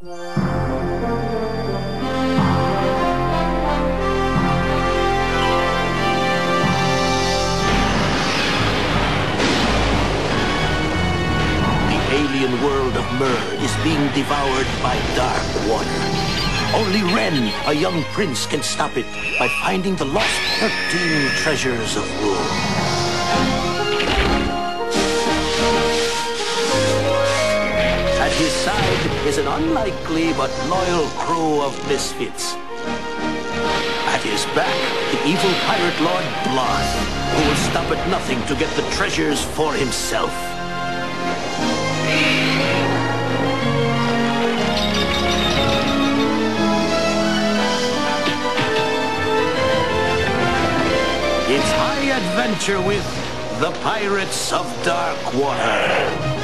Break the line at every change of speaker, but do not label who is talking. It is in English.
The alien world of Mer is being devoured by dark water. Only Ren, a young prince, can stop it by finding the lost 13 treasures of Rule. His side is an unlikely but loyal crew of misfits. At his back, the evil pirate lord Bloth, who will stop at nothing to get the treasures for himself. It's high adventure with the Pirates of Dark Water.